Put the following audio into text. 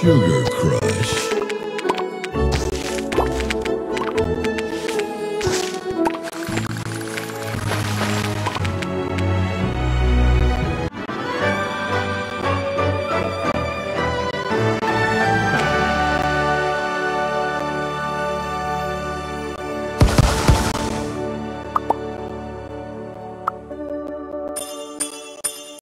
Sugar Crush.